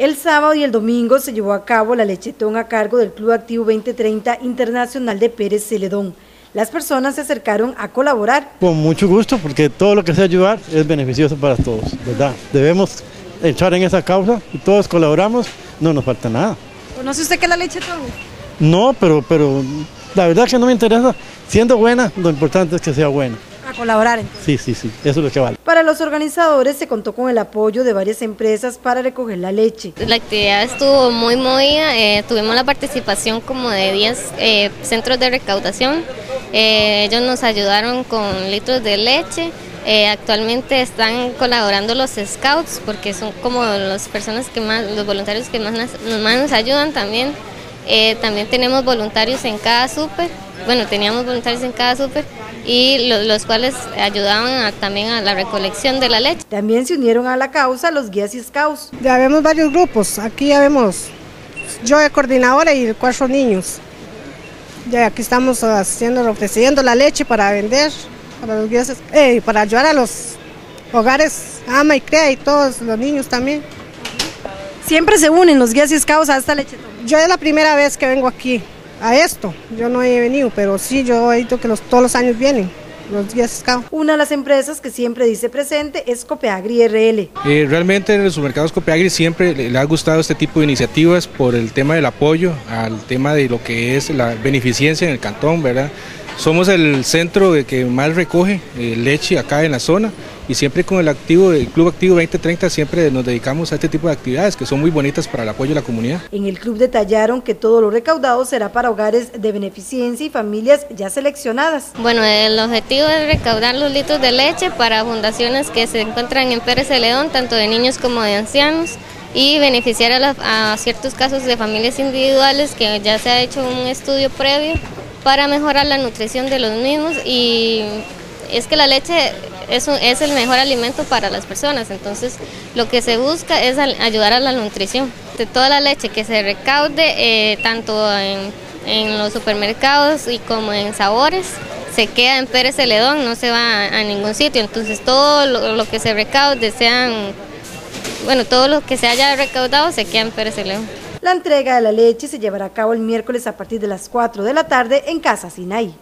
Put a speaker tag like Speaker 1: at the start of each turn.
Speaker 1: El sábado y el domingo se llevó a cabo la lechetón a cargo del Club Activo 2030 Internacional de Pérez Celedón. Las personas se acercaron a colaborar.
Speaker 2: Con mucho gusto, porque todo lo que sea ayudar es beneficioso para todos, ¿verdad? Debemos echar en esa causa y todos colaboramos, no nos falta nada.
Speaker 1: ¿Conoce usted qué es la lechetón?
Speaker 2: No, pero, pero la verdad que no me interesa. Siendo buena, lo importante es que sea buena.
Speaker 1: Colaborar entonces.
Speaker 2: Sí, sí, sí, eso es lo que vale.
Speaker 1: Para los organizadores se contó con el apoyo de varias empresas para recoger la leche.
Speaker 3: La actividad estuvo muy movida, eh, tuvimos la participación como de 10 eh, centros de recaudación, eh, ellos nos ayudaron con litros de leche, actualmente están colaborando los scouts porque son como las personas que más, los voluntarios que más, más nos ayudan también. También tenemos voluntarios en cada súper, bueno, teníamos voluntarios en cada súper y los, cuales ayudaban también a la recolección de la leche.
Speaker 1: También se unieron a la causa los guías y scouts.
Speaker 4: Ya vemos varios grupos, aquí ya vemos yo de coordinadora y cuatro niños. Ya aquí estamos haciendo, ofreciendo la leche para vender, para los guías, eh, para ayudar a los hogares ama y crea y todos los niños también.
Speaker 1: Siempre se unen los guías y scouts a esta leche.
Speaker 4: Yo es la primera vez que vengo aquí a esto. Yo no he venido, pero sí, yo he visto que los, todos los años vienen. Los días.
Speaker 1: Una de las empresas que siempre dice presente es Copeagri RL.
Speaker 5: Eh, realmente en los supermercados Copeagri siempre le, ha gustado este tipo de iniciativas por el tema del apoyo al tema de lo que es la beneficencia en el cantón, ¿verdad? Somos el centro de que más recoge eh, leche acá en la zona y siempre con el activo el Club Activo 2030 siempre nos dedicamos a este tipo de actividades que son muy bonitas para el apoyo de la comunidad.
Speaker 1: En el club detallaron que todo lo recaudado será para hogares de beneficencia y familias ya seleccionadas.
Speaker 3: Bueno, el objetivo es recaudar los litros de leche para fundaciones que se encuentran en Pérez Celedón, tanto de niños como de ancianos y beneficiar a, a ciertos casos de familias individuales que ya se ha hecho un estudio previo para mejorar la nutrición de los mismos y es que la leche es, es el mejor alimento para las personas, entonces lo que se busca es ayudar a la nutrición. De toda la leche que se recaude, eh, tanto en, los supermercados y como en sabores, se queda en Pérez Celedón, no se va a, ningún sitio, entonces todo lo, que se recaude, sean, bueno, todo lo que se haya recaudado se queda en Pérez Celedón.
Speaker 1: La entrega de la leche se llevará a cabo el miércoles a partir de las 4 de la tarde en Casa Sinaí.